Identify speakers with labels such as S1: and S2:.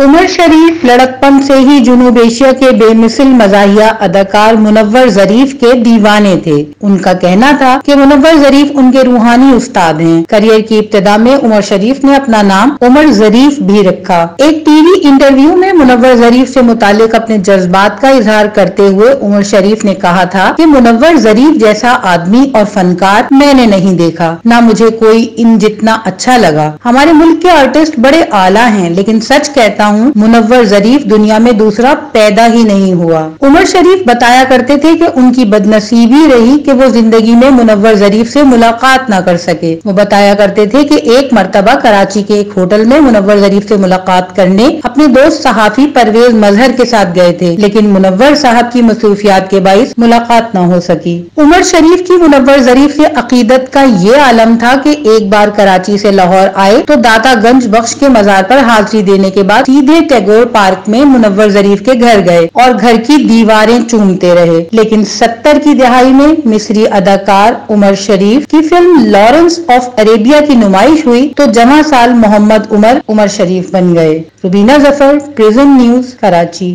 S1: उमर शरीफ लड़कपन से ही जुनूब एशिया के बेमिसल मजाहिया अदाकार मुनव्वर जरीफ के दीवाने थे। उनका कहना था कि मुनवर जरीफ उनके रूहानी उस्ताद हैं। करियर की इब्तदा में उमर शरीफ ने अपना नाम उमर जरीफ भी रखा। एक टीवी इंटरव्यू में मुनवर जरीफ से मुतालिक अपने जज्बात का इजहार करते हुए उमर शरीफ ने कहा था कि मुनवर जरीफ जैसा आदमी और फनकार मैंने नहीं देखा। न मुझे कोई इन जितना अच्छा लगा। हमारे मुल्क के आर्टिस्ट बड़े आला है, लेकिन सच कहता हूँ, मुनव्वर जरीफ दुनिया में दूसरा पैदा ही नहीं हुआ। उमर शरीफ बताया करते थे कि उनकी बदनसीबी रही कि वो ज़िंदगी में मुनव्वर जरीफ से मुलाकात ना कर सके। वो बताया करते थे कि एक मरतबा कराची के एक होटल में मुनव्वर जरीफ से मुलाकात करने अपने दोस्त सहाफी परवेज मजहर के साथ गए थे, लेकिन मुनव्वर साहब की मसरूफियात के बाईस मुलाकात न हो सकी। उमर शरीफ की मुनव्वर जरीफ से अकीदत का ये आलम था कि एक बार कराची से लाहौर आए तो दातागंज बख्श के मजार पर हाजिरी देने के बाद सीधे टैगोर पार्क में मुनव्वर जरीफ के घर गए और घर की दीवारें चूमते रहे। लेकिन सत्तर की दिहाई में मिस्री अदाकार उमर शरीफ की फ़िल्म लॉरेंस ऑफ़ अरेबिया की नुमाइश हुई तो जमा साल मोहम्मद उमर उमर शरीफ बन गए। Rubina Zafar, prison news, Karachi.